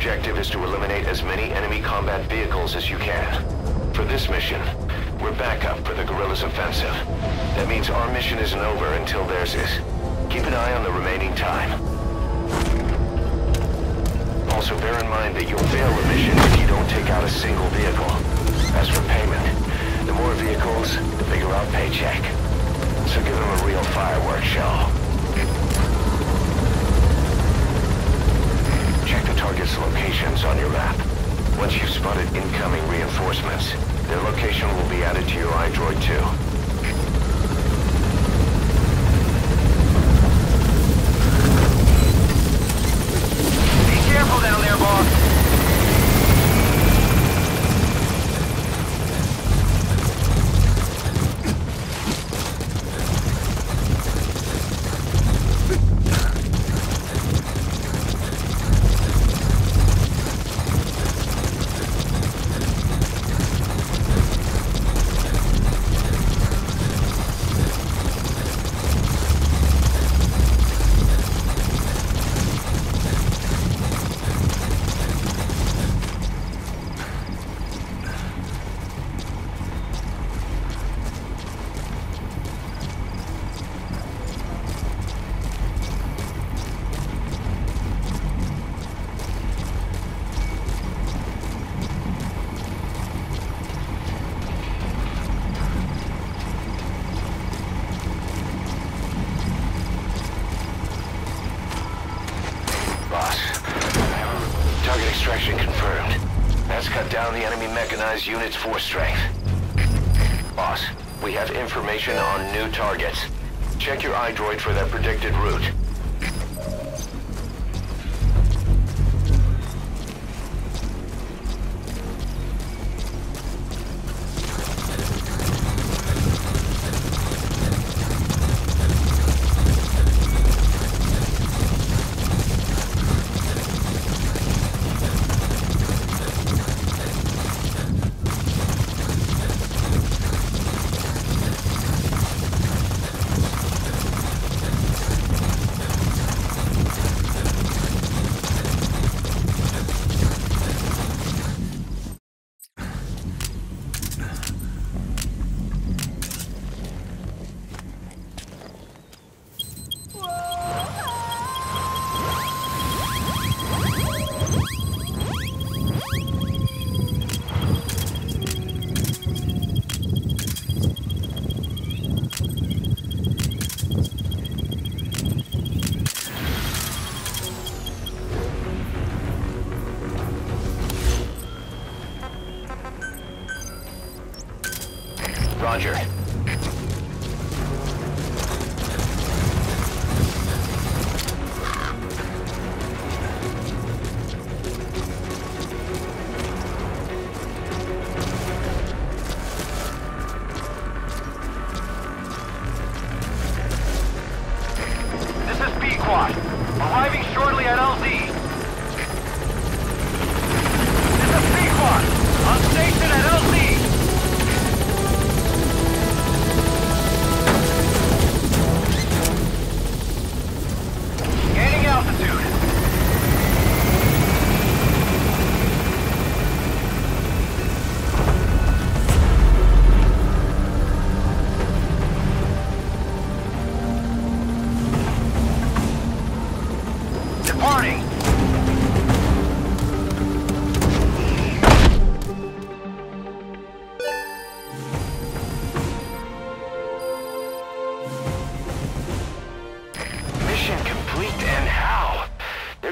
Objective is to eliminate as many enemy combat vehicles as you can. For this mission, we're backup for the guerrillas' offensive. That means our mission isn't over until theirs is. Keep an eye on the remaining time. Also bear in mind that you'll fail the mission if you don't take out a single vehicle. Locations on your map. Once you've spotted incoming reinforcements, their location will be added to your extraction confirmed. That's cut down the enemy mechanized unit's force strength. Boss, we have information on new targets. Check your iDroid for their predicted route. Roger.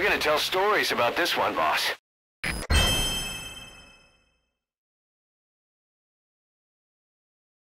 They're gonna tell stories about this one, boss.